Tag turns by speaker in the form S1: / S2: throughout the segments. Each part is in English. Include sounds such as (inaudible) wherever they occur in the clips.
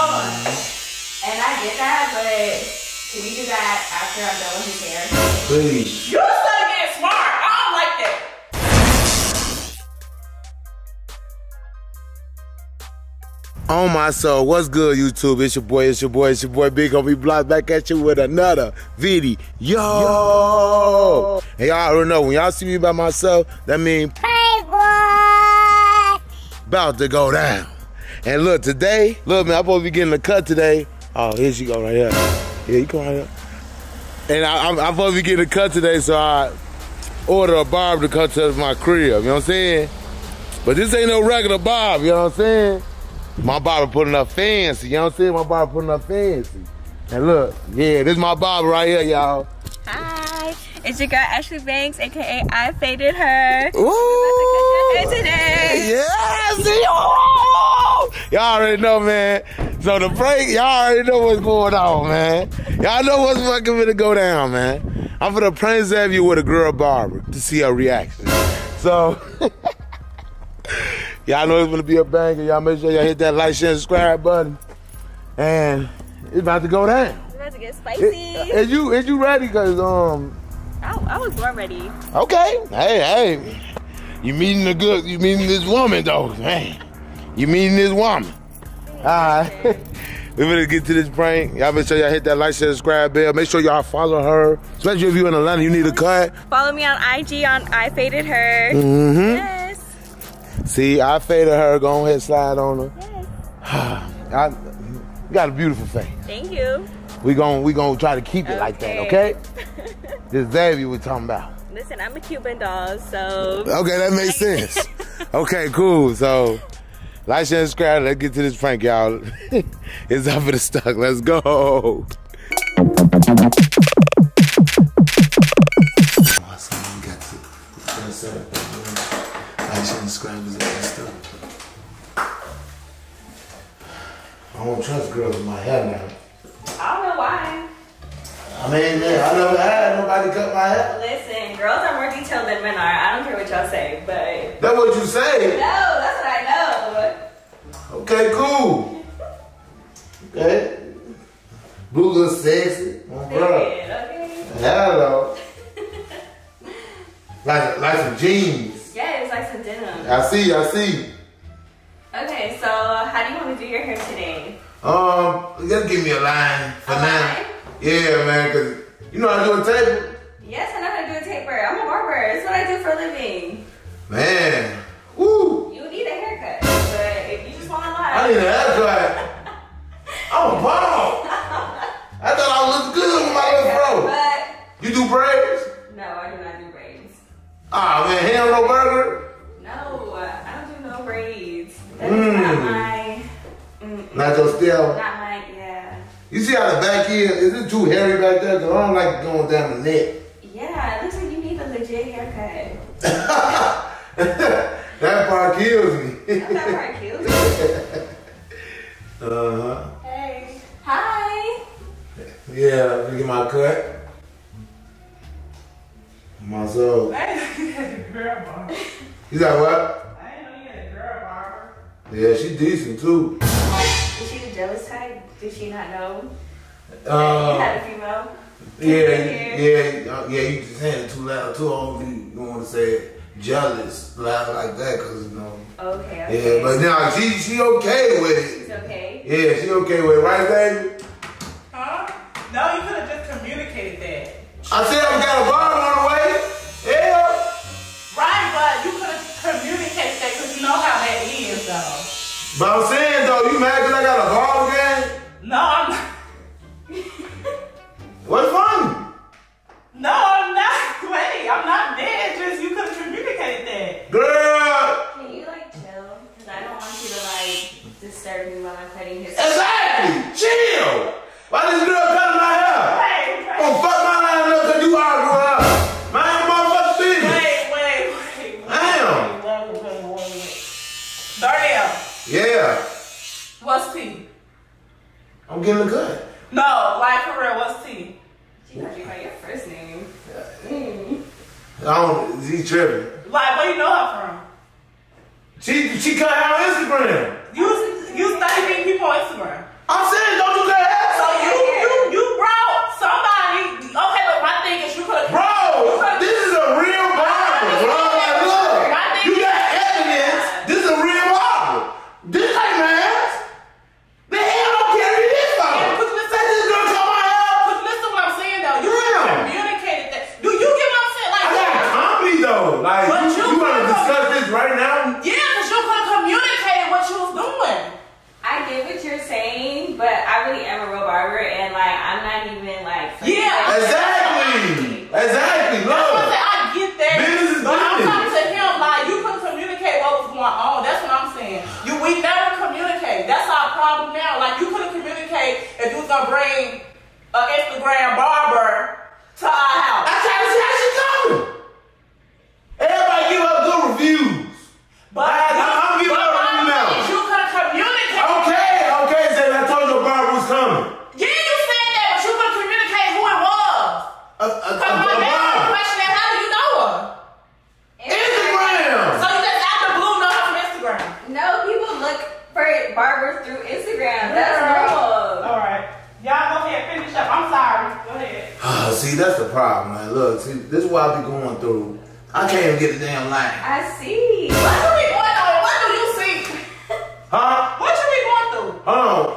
S1: done.
S2: And I get that, but can we do that after I'm done with his hair?
S3: Please.
S1: You started getting smart. I don't like that.
S3: On my soul, what's good, YouTube? It's your boy, it's your boy, it's your boy, Big Homie Block back at you with another video. Yo! And y'all already know, when y'all see me by myself, that means about to go down. And look, today, look, man, I'm supposed to be getting a cut today. Oh, here she go right here. Yeah, you come right here. And I, I'm, I'm supposed to be getting a cut today, so I order a barber to come to my crib, you know what I'm saying? But this ain't no regular barber, you know what I'm saying? My barber putting up fancy, you know what I'm saying? My barber putting up fancy. And look, yeah, this is my barber right here, y'all.
S2: Hi, it's your girl Ashley Banks, aka I Faded Her.
S3: Ooh!
S2: Today.
S3: Yeah, see? Oh! Y'all already know, man. So the break, y'all already know what's going on, man. Y'all know what's fucking gonna go down, man. I'm gonna prank you with a girl barber to see her reaction. So, (laughs) y'all know it's gonna be a banger. Y'all make sure y'all hit that like, share, and subscribe button. And it's about to go down.
S2: It's about to get spicy.
S3: is you is you ready? Cause um,
S2: I, I was born ready.
S3: Okay. Hey, hey. You meeting a good you meeting this woman though, man. You meeting this woman. Alright. (laughs) we better get to this prank. Y'all make sure y'all hit that like, share, subscribe bell. Make sure y'all follow her. Especially if you're in Atlanta, you need a cut.
S2: Follow me on IG on I Faded Her.
S3: Mm-hmm.
S2: Yes.
S3: See, I faded her. Go ahead, slide on her.
S2: Yes. (sighs)
S3: I, you got a beautiful face.
S2: Thank you.
S3: We gon' we gonna try to keep it like that, okay? (laughs) This Zavia we're talking about.
S2: Listen, I'm a Cuban doll, so
S3: Okay, that makes (laughs) sense. Okay, cool. So, like, share, and subscribe. Let's get to this prank, y'all. (laughs) it's up for the stuck. Let's go. My son got to gonna set up like, share, and subscribe is that stuff. I don't trust girls in my hair now.
S2: I don't know why.
S3: I mean, man, I never had nobody cut my hair.
S2: Listen, girls are more detailed than men are. I don't care what y'all say, but
S3: That's what you say.
S2: no,
S3: Okay, cool. Okay. Blue look sexy. Bro.
S2: Okay.
S3: Hello. (laughs) like, like some jeans.
S2: Yeah, it's like some denim.
S3: I see, I see.
S2: Okay, so how do you want to do your hair today?
S3: Um, just give me a line for
S2: A
S3: now.
S2: line?
S3: Yeah, man, cause you know how to do a taper.
S2: Yes, I know how to do a taper. I'm a barber. It's what I do for a living.
S3: Man, I need a haircut. I'm a ball. I thought I looked good with my little fro.
S2: But
S3: You do braids?
S2: no, I do not do braids.
S3: Ah, man, ham no burger.
S2: No, I don't do no braids. That is not my. Mm,
S3: Not your style.
S2: not my. Yeah.
S3: You see how the back is? Is it too hairy back there? Cause I don't like going down the neck.
S2: Yeah, it looks like you need a legit haircut. (laughs)
S3: that part kills me.
S2: That part kills you. (laughs)
S3: uh huh.
S2: Hey. Hi.
S3: Yeah, let me get my cut. My soul.
S1: I ain't know you had a girl barber.
S3: You got what?
S1: I ain't know you had a girl barber.
S3: Yeah, she decent too.
S2: Is she the jealous type? Did she not know that you
S3: Uh,
S2: had a female?
S3: yeah, yeah, uh, yeah. You just saying it too loud, too old. You don't want to say it jealous loud like that, cause you know.
S2: Okay. okay.
S3: Yeah, but now she she okay with it.
S2: Okay.
S3: Yeah, she okay with it, right, baby?
S1: Huh? No, you could And If you gonna bring an Instagram barber to our
S3: this is what I be going through. I can't even get a damn line.
S2: I see.
S1: What you be going through? What do you see?
S3: Huh?
S1: What you be going through?
S3: Hold on.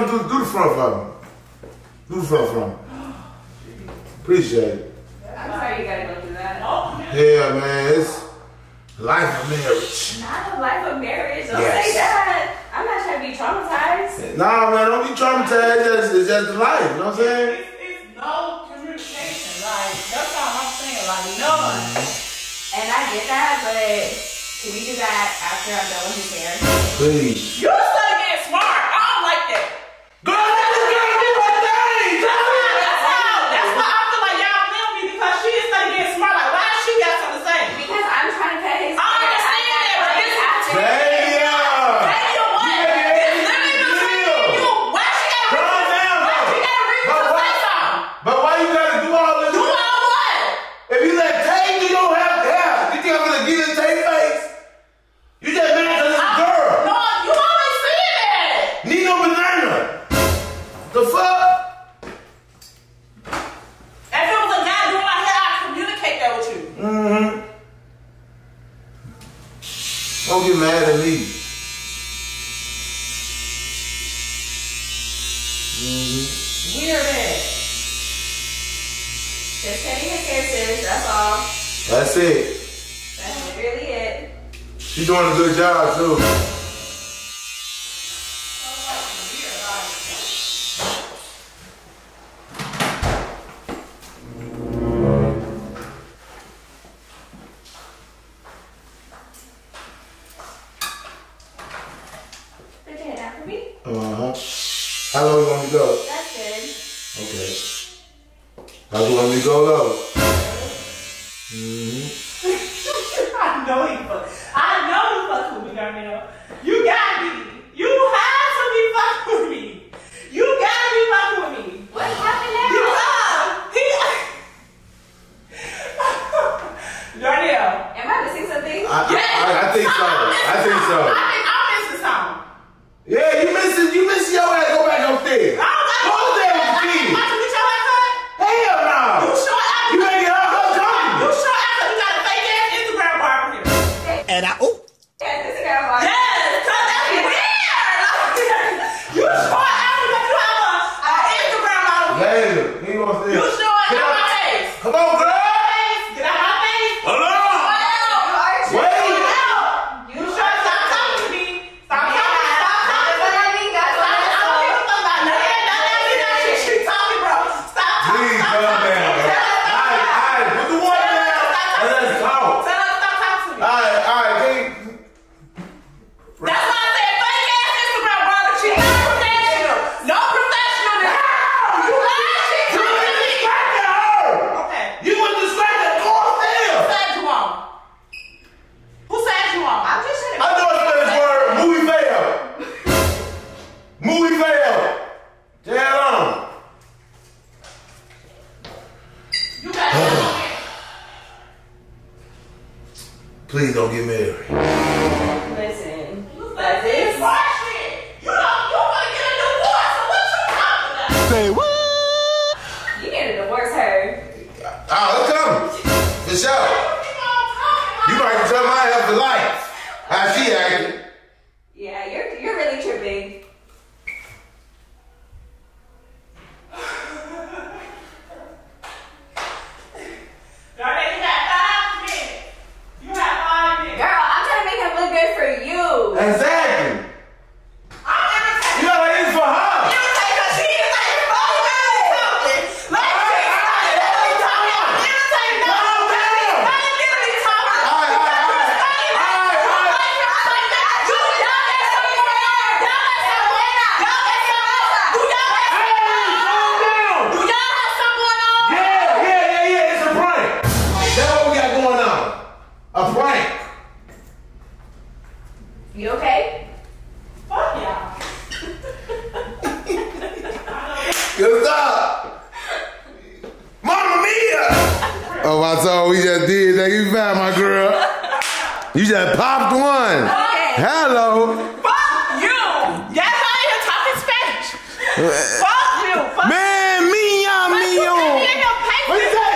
S1: Do do
S3: do the front from. Do the front from. Appreciate it.
S2: I'm sorry you gotta go through that.
S3: Yeah, man, it's life of marriage.
S2: Not a life of marriage. Don't
S3: yes.
S2: say that. I'm not trying to be traumatized.
S3: Nah, man, don't be traumatized. It's just, it's just life. You know what I'm saying?
S1: It's, it's no communication. Like that's all I'm saying. Like no. Mm-hmm.
S2: And I get that, but can we do that after I'm done with his hair?
S3: Please. Mm-hmm.
S1: Weird.
S2: Just can't hair. That's all.
S3: That's it.
S2: That's really it.
S3: She's doing a good job, too. Uh-huh. How low you want me to go?
S2: That's good.
S3: Okay. How low you want me to go low? Mm. Mm-hmm. (laughs)
S1: I know you fuck. I know you fucking with me, Darnell. You got me. You have to be fucking with me. You gotta be fucking with me.
S2: What happened now?
S1: You are. (laughs)
S2: Am I missing something?
S3: I, yes. I, think so. I think so. (laughs)
S1: I think I'm missing something.
S3: Yeah. Just popped one. Hello.
S1: Fuck you. Y'all out here talking Spanish. Fuck you. Fuck
S3: Man, mia,
S1: Fuck you.
S3: mio.
S1: Me your paper.
S3: What you say?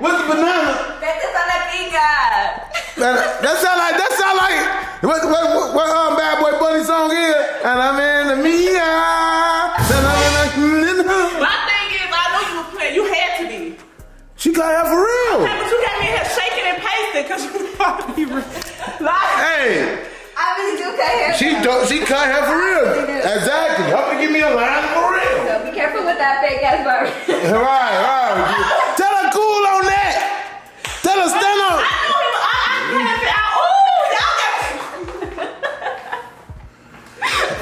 S3: What's the banana?
S2: Vete a la pinga.
S3: That, that sound like that sound like what what what, what um, bad boy bunny song is? And I'm in the Mia. And I'm in the-
S1: My thing is, I know you were playing. You had to be.
S3: She got her for real.
S1: Hey, but you got me here shaking and pasting because you (laughs) thought me real. Like,
S3: Hey,
S2: I really do cut hair.
S3: she do, she cut her for real. (laughs) Exactly. Help me give me a line for real.
S2: So be careful with that fake ass barber.
S3: Right, right. (laughs) Tell her cool on that. Tell her stand
S1: I
S3: on.
S1: knew him. I, I couldn't fit out. Ooh, y'all got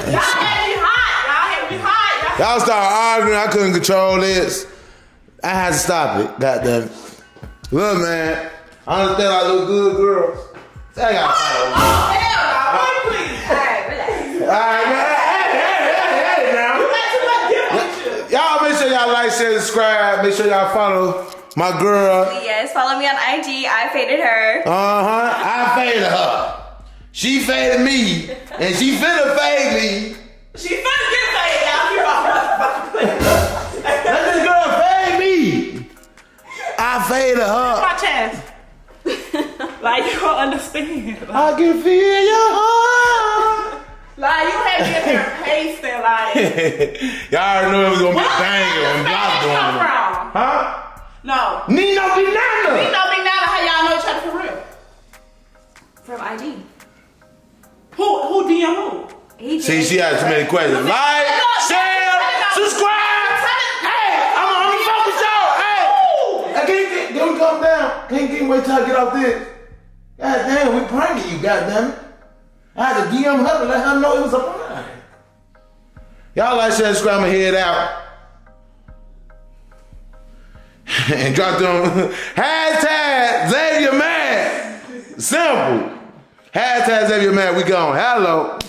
S1: (laughs) Y'all had me hot. Y'all had me hot. Y'all
S3: Y'all started arguing. I couldn't control this. I had to stop it. Goddamn. Look, man. I understand I look good, girls. I got
S1: Oh, hell no. Boy, please.
S2: Alright, relax.
S3: All right, hey, hey, hey, now.
S1: You got too much different shit.
S3: Y'all make sure y'all like, share, subscribe. Make sure y'all follow my girl.
S2: Yes, follow me on IG. I faded her.
S3: Uh huh. I faded her. She faded me, and she finna fade me.
S1: She finna get paid out here motherfucking.
S3: Let this girl fade me. I faded her.
S1: My chance. Like, you don't understand. Like, (laughs)
S3: I can feel your heart.
S1: like, you had me in here pasting, like. (laughs)
S3: y'all already know it was gonna be
S1: Where
S3: a banger when
S1: the
S3: Block doing
S1: come
S3: it.
S1: from?
S3: Huh?
S1: No.
S3: Nino
S1: We
S3: Banana.
S1: know Big Nana how y'all know each other for real.
S2: From IG.
S1: Who who DM who?
S2: He
S3: See, she had too many questions. Like, share, subscribe. Hey, I'm on the fuck with y'all. Hey, I can't get, don't come down. Can't, can't wait till I get off this. God damn, we pranking you, goddamn it. I had to DM her to let her know it was a prank. Y'all like, subscribe, and head out. (laughs) and drop them (laughs) hashtag Zavia Mad. Simple. Hashtag Zavia Mad. We gone. Hello.